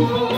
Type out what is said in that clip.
Senhor.